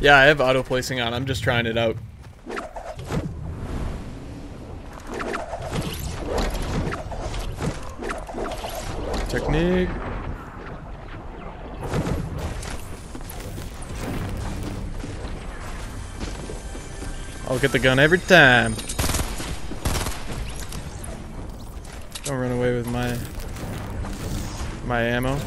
Yeah, I have auto placing on. I'm just trying it out. Technique. I'll get the gun every time. Don't run away with my my ammo.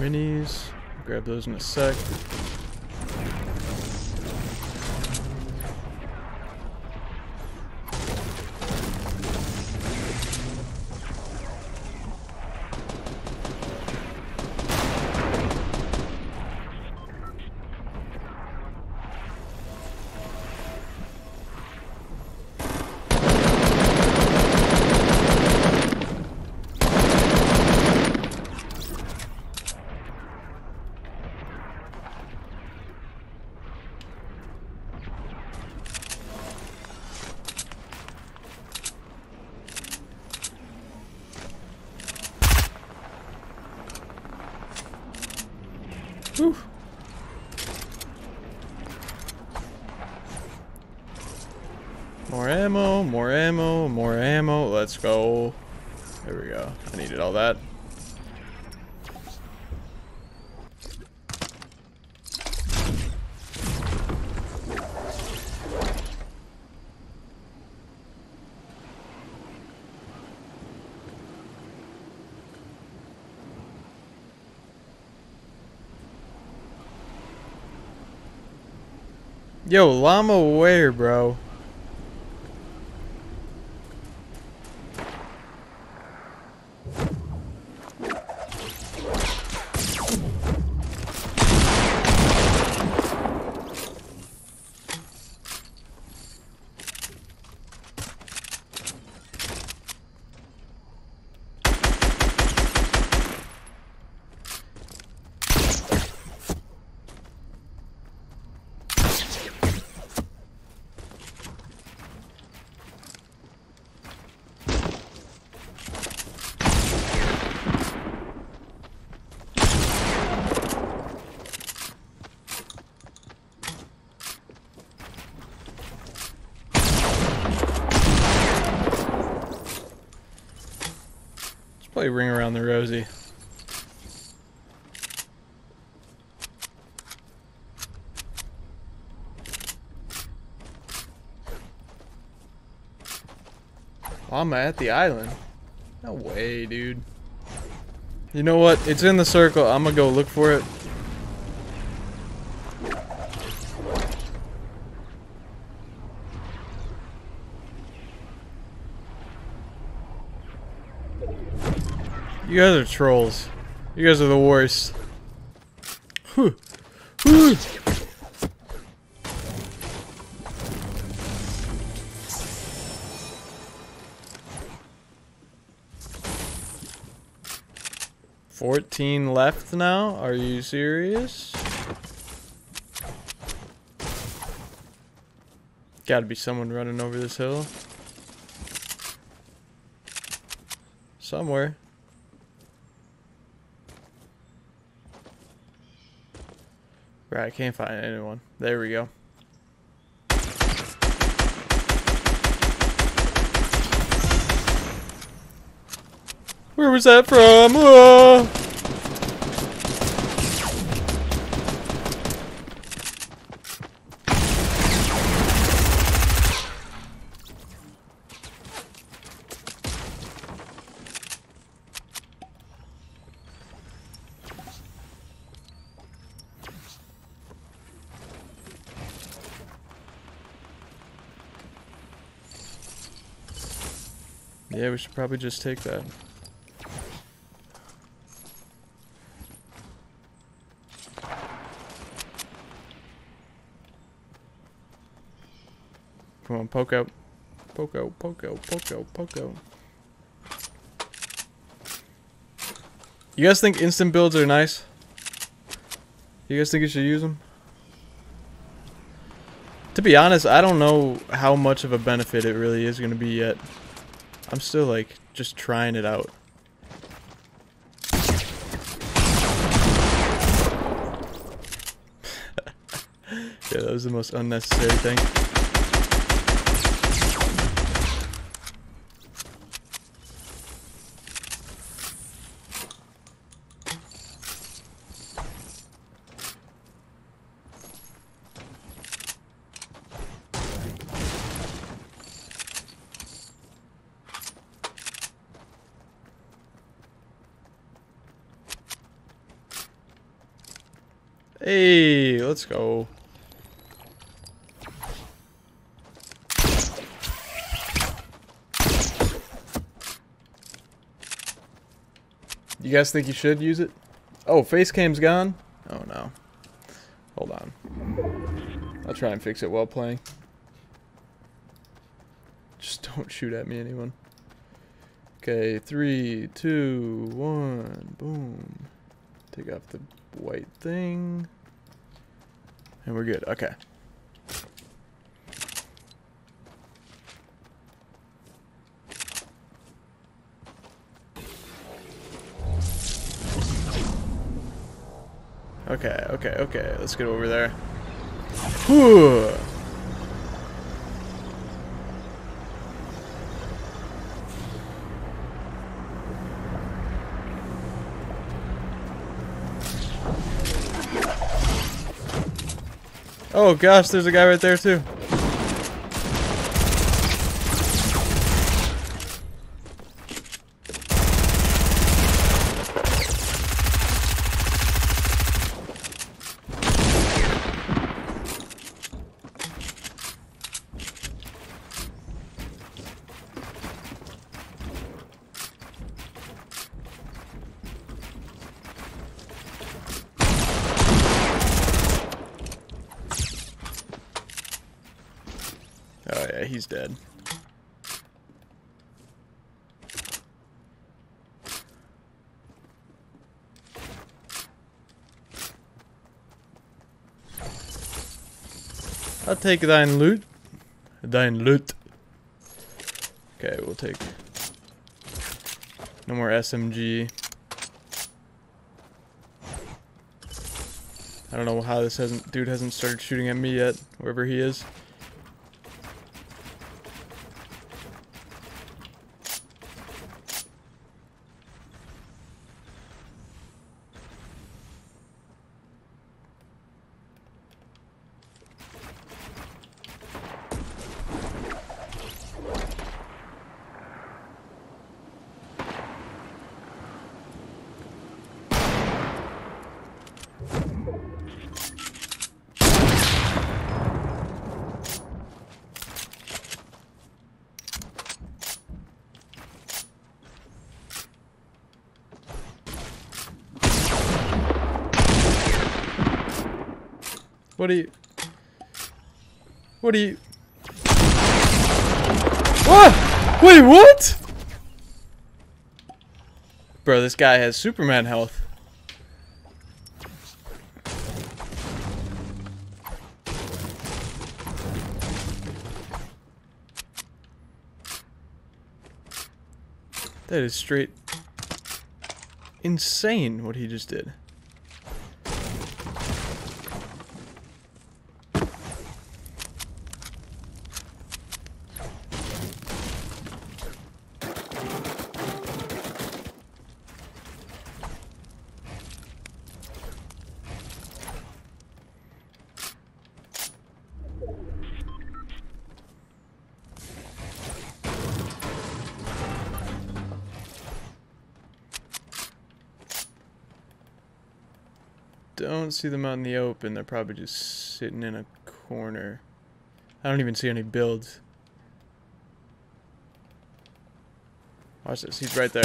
Minis. Grab those in a sec. More ammo, more ammo, more ammo. Let's go. There we go. I needed all that. Yo, llama where, bro? Play Ring Around the Rosie. I'm at the island. No way, dude. You know what? It's in the circle. I'm gonna go look for it. You guys are trolls. You guys are the worst. Fourteen left now? Are you serious? Gotta be someone running over this hill. Somewhere. Right, I can't find anyone. There we go. Where was that from? Ah! Yeah, we should probably just take that. Come on, poke out. Poke out, poke out, poke out, poke out. You guys think instant builds are nice? You guys think you should use them? To be honest, I don't know how much of a benefit it really is going to be yet. I'm still like just trying it out. yeah, that was the most unnecessary thing. Hey, let's go. You guys think you should use it? Oh, face cam's gone? Oh no. Hold on. I'll try and fix it while playing. Just don't shoot at me, anyone. Okay, three, two, one, boom. Take off the white thing. And we're good. Okay. Okay, okay, okay. Let's get over there. Whew. Oh gosh, there's a guy right there too. Oh yeah, he's dead. I'll take thine loot. Thine loot. Okay, we'll take no more SMG. I don't know how this hasn't dude hasn't started shooting at me yet, wherever he is. What do you... What do you... What? Wait, what? Bro, this guy has Superman health. That is straight insane what he just did. Don't see them out in the open. They're probably just sitting in a corner. I don't even see any builds. Watch this. He's right there.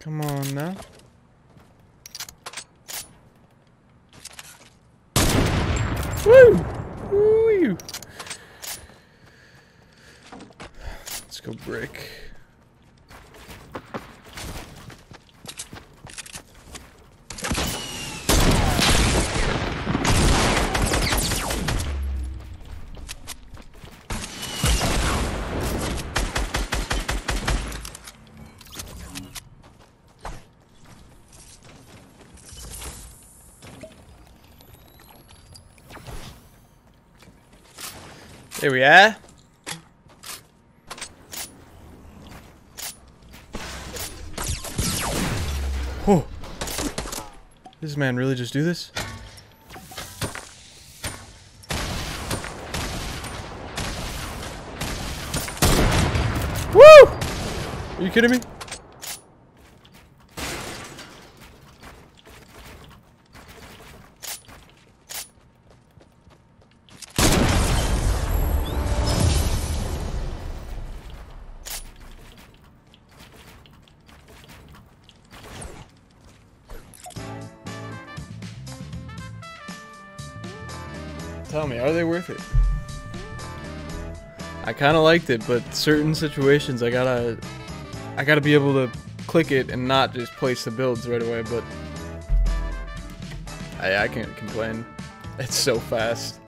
Come on now. Woo! Woo! Let's go brick. There we are. Oh. This man really just do this? Woo! Are you kidding me? Tell me, are they worth it? I kind of liked it, but certain situations I gotta, I gotta be able to click it and not just place the builds right away. But I, I can't complain. It's so fast.